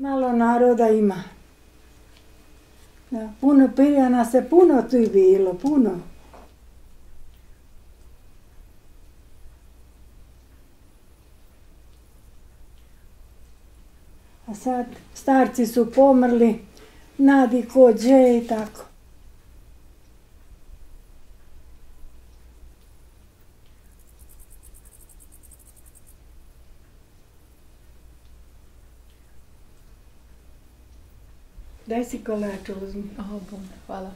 Malo naroda ima. Da, puno pijana se puno tu bilo, puno. A sad starci su pomrli, nadi ko i tako. Daj si kolač uzmi. Aha, bom, hvala.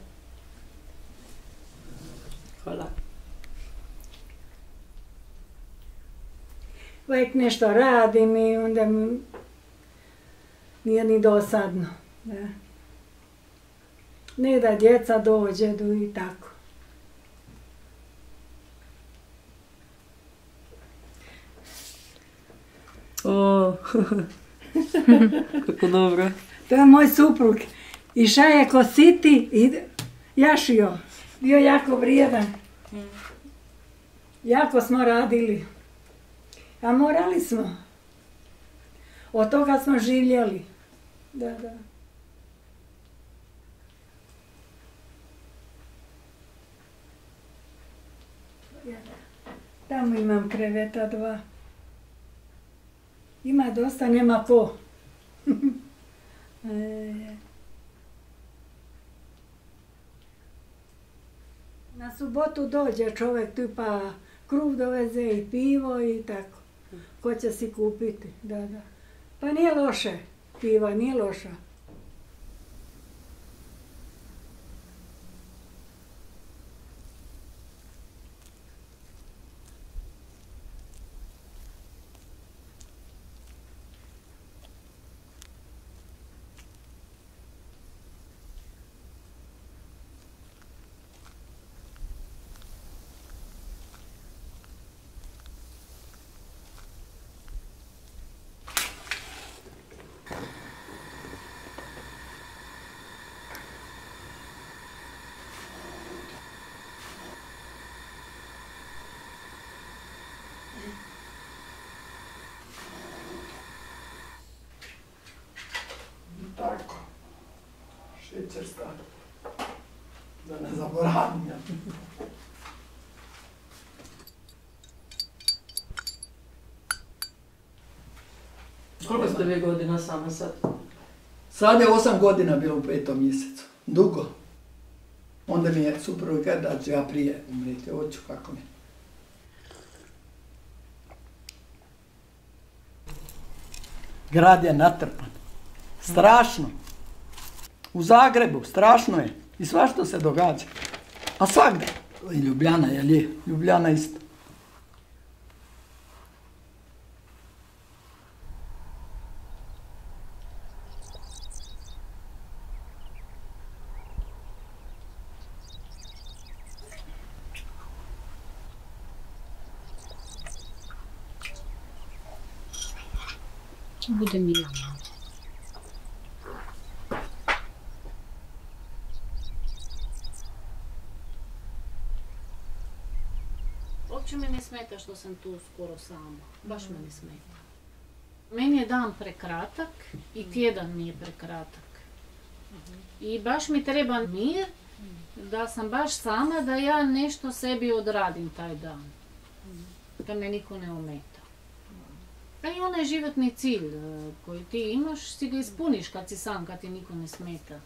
Hvala. Uvijek nešto radim i onda mi nije ni dosadno. Da. Ne da djeca dođedu i tako. O, kako dobro. To je moj suprug. Išao je kositi i jašio. Bio jako vrijedan. Jako smo radili. A morali smo. Od toga smo živjeli. Da, da. Tamo imam kreveta dva. Ima dosta, nema ko. E. Na subotu dođe čovjek tu pa kruh doveze i pivo i tako. Ko će si kupiti, da, da. Pa nije loše piva, nije loša. Tako. Šećerska. Zaboravim. Koliko ste vi godina sama sad? Sad je osam godina bilo u petom mjesecu. Dugo. Onda mi je suprug rekao da ću ja prije umriti. Hoću kako mi. Grad je natrpan. Strašno. U Zagrebu, strašno je. I svašta se događa. Pa svakde. Ljubljana, jel je? Ljubljana isto. Буде мільйонер. Uopće me ne smeta što sam tu skoro sama. Baš me ne smeta. Meni je dan prekratak i tjedan mi je prekratak. I baš mi treba mir da sam baš sama, da ja nešto sebi odradim taj dan. Da me niko ne ometa. Pa i onaj životni cilj e, koji ti imaš, si ga ispuniš kad si sam, kad ti niko ne smeta.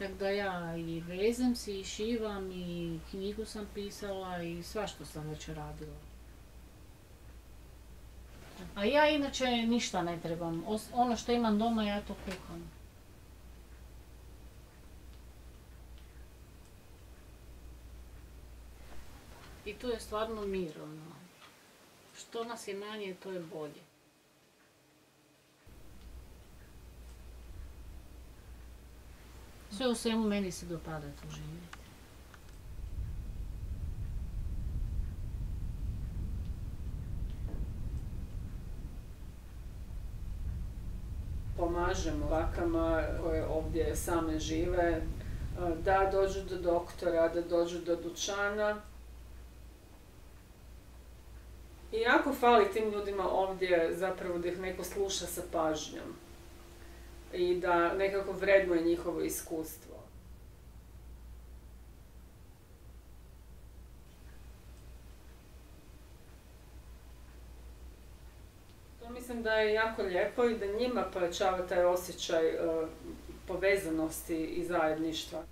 Tako da ja i vezem si, i šivam, i knjigu sam pisala, i svašta sam već radila. A ja inače ništa ne trebam. Ono što imam doma, ja to kuham. I tu je stvarno mir, ono. Što nas je manje, to je bolje. Sve u svemu meni se dopada tu živjeti. pomažemo bakama koje ovdje same žive, da dođu do doktora, da dođu do dućana. I jako fali tim ljudima ovdje zapravo da ih neko sluša sa pažnjom. I da nekako vrednuje njihovo iskustvo. To mislim da je jako lijepo i da njima pojačava taj osjećaj e, povezanosti i zajedništva.